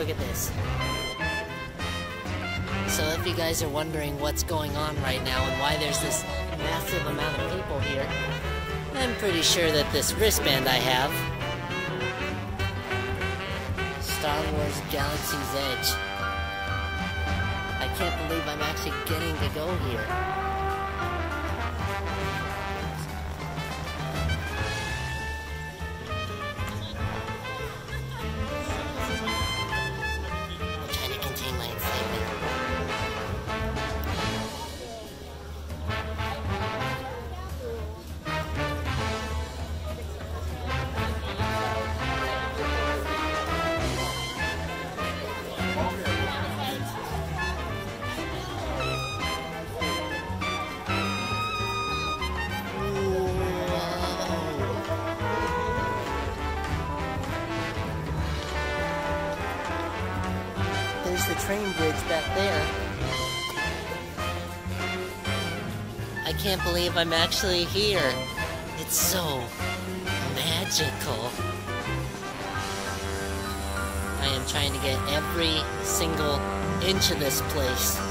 Look at this. So if you guys are wondering what's going on right now and why there's this massive amount of people here, I'm pretty sure that this wristband I have, Star Wars Galaxy's Edge, I can't believe I'm actually getting to go here. Train bridge back there. I can't believe I'm actually here. It's so magical. I am trying to get every single inch of this place.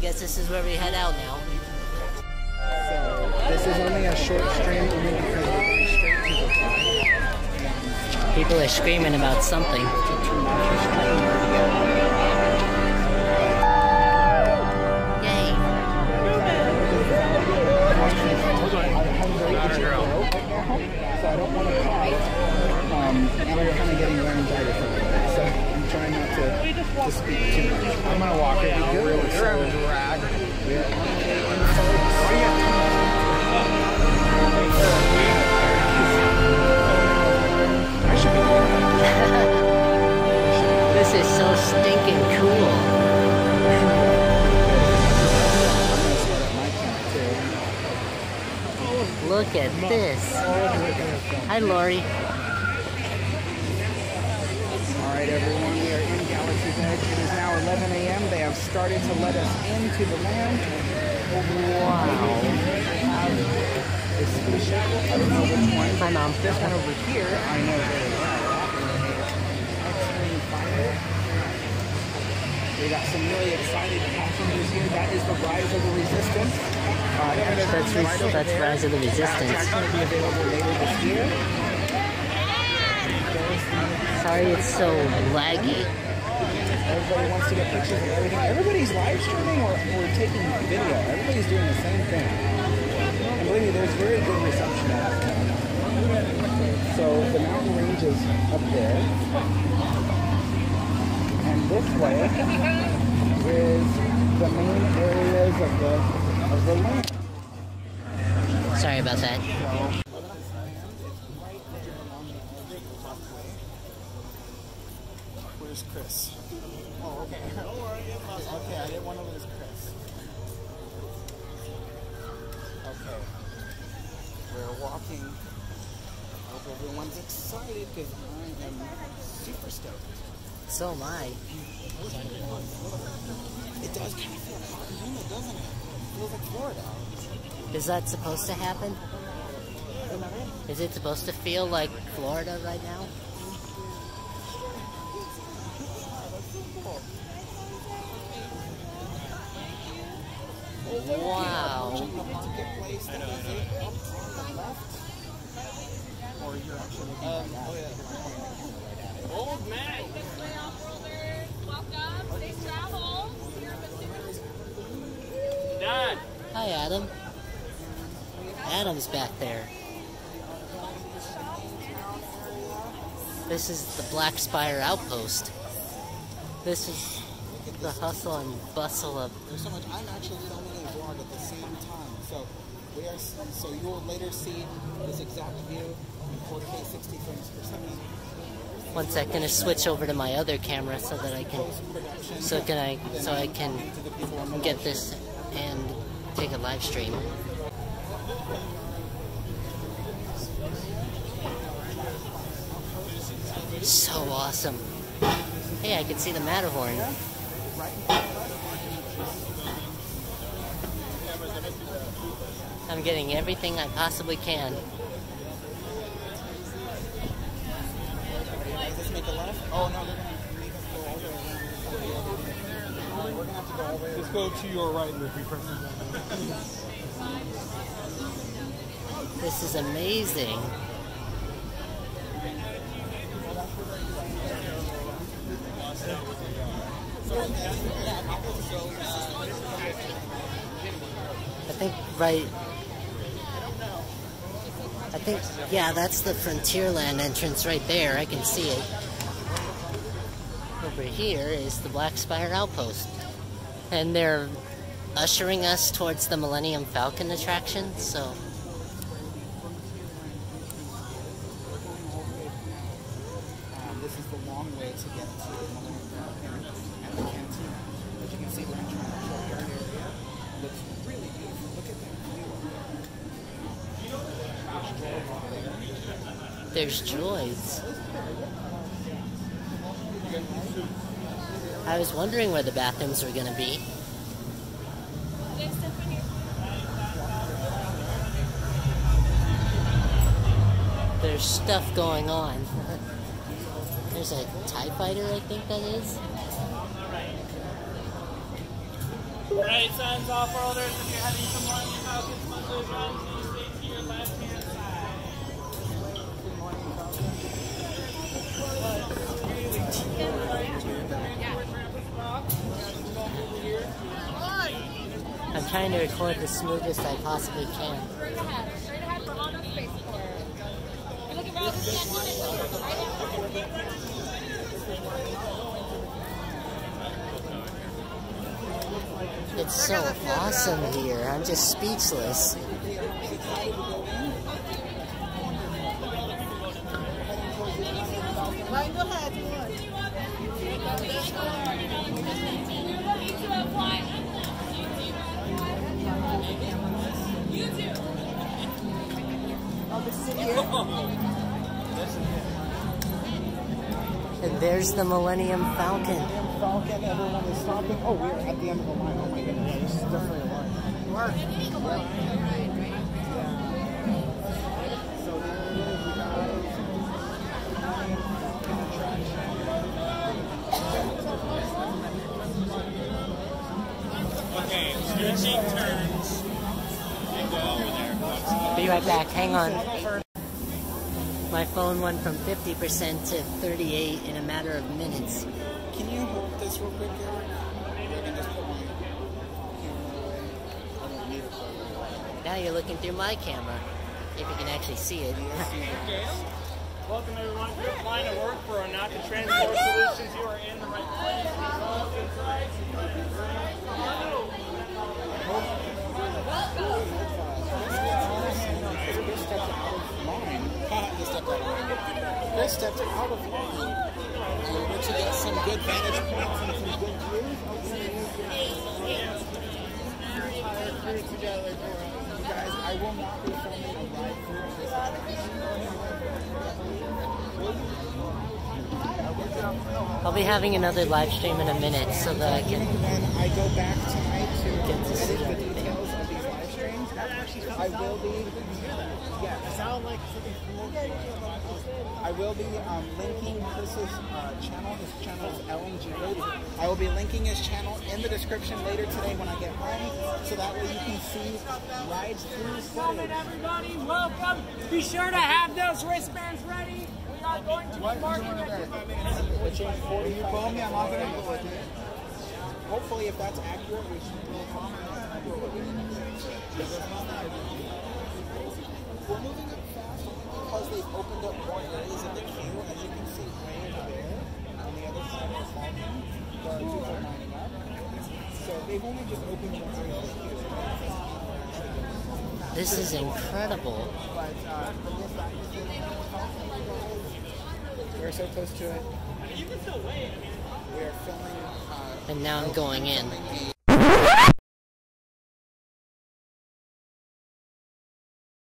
Guess this is where we head out now. So this is only a short stream only because we're going straight to the flight. People are screaming about something. Don't want to cough. Um, and I'm kind of getting laryngitis a little bit, so I'm trying not to, to speak too much. I'm gonna walk it out really slow. We're on our way inside. I should be doing that. This is so stinking cool. I'm gonna set up my camp too. Look at this. Hi, Lori. All right, everyone, we are in Galaxy's Edge. It is now 11 a.m. They have started to let us into the land. Wow. A spaceship. I don't know which one. Hi, Mom. This one over here, I know very well. We got some really excited passengers here. That is the Rise of the Resistance. That's, that's Rise of the Resistance. Sorry it's so laggy. Everybody wants to get pictures of everything. Everybody's live streaming or, or taking video. Everybody's doing the same thing. And believe me, there's very good reception out it. So the mountain range is up there. And this way is the main areas of the. Sorry about that. Where's Chris? Oh, okay. Don't worry, okay, I didn't want to lose Chris. Okay. We're walking. I Hope everyone's excited because I am super stoked. So am I. It does kind of feel and doesn't it? It feels like Florida. Is that supposed to happen? Isn't that it? Is it supposed to feel like Florida right now? Wow. Ticket place that is it up on the left? Or you're actually looking um, oh yeah. Old man. This way, off-worlders. Welcome. Safe travels. Here at the Super Done. Hi, Adam. Adam's back there. This is the Black Spire Outpost. This is the hustle and bustle of There's so much. I'm actually filming a vlog at the same time, so we are. So you will later see this exact view in 4K 60 frames per second. one second to switch over to my other camera so that I can so can I so I can get this and take a live stream. So awesome. Hey, I can see the Matterhorn. I'm getting everything I possibly can. Just go to your right pressing. This is amazing. I think right. I think yeah, that's the Frontierland entrance right there. I can see it. Over here is the Black Spire Outpost, and they're ushering us towards the Millennium Falcon attraction. So. Um, this is the long way to get to the Millennium Falcon and the cantina. But you can see we're entering the courtyard area. It looks really beautiful. Look at that view. There's droids. I was wondering where the bathrooms were gonna be. There's stuff going on. There's a TIE fighter, I think that is. Right signs off worlders. If you're heading to Millennium Falcon Smugglers Run, please stay to your left hand side. I'm trying to record the smoothest I possibly can. Straight ahead. Straight ahead for Honda Spaceport. You're looking for the cantina. Right ahead. It's so awesome here. I'm just speechless. There's the Millennium Falcon. Falcon, everyone is stopping. Oh, we're at the end of the line. Oh my goodness, this is definitely a line. Mark. So there it is, you guys. Okay, your cheek turns. And go over there. Be right back. Hang on. My phone went from 50% to 38 in a matter of minutes. Can you hold this real quick, Eric? I can just put my camera away. I don't need it for you. Now you're looking through my camera. If you can actually see it. Welcome everyone to the line of work for Ohnaka Transport Solutions. You are We went get some good vantage points and some good views. You guys, I will not be filming a through of this I'll be having another live stream in a minute so that I can. when I go back tonight to Get to see the details of these live streams, I will be. Yeah, sound like something cool? I will be um, linking Chris's uh, channel. His channel is LMG Radio. I will be linking his channel in the description later today when I get home, so that way you can see rides through Welcome, everybody. Welcome. Be sure to have those wristbands ready. We are going to be marking 40 you call me, I'm not going to go with it. Hopefully, if that's accurate, we should a comment. We're moving up fast because they've opened up more areas of the queue, as you can see way over there on the other side of the Falcon. There are lining up. So they've only just opened one area here. This is incredible. But uh, we're so close to it. You can still wait. We are filming. Uh, And now I'm going in.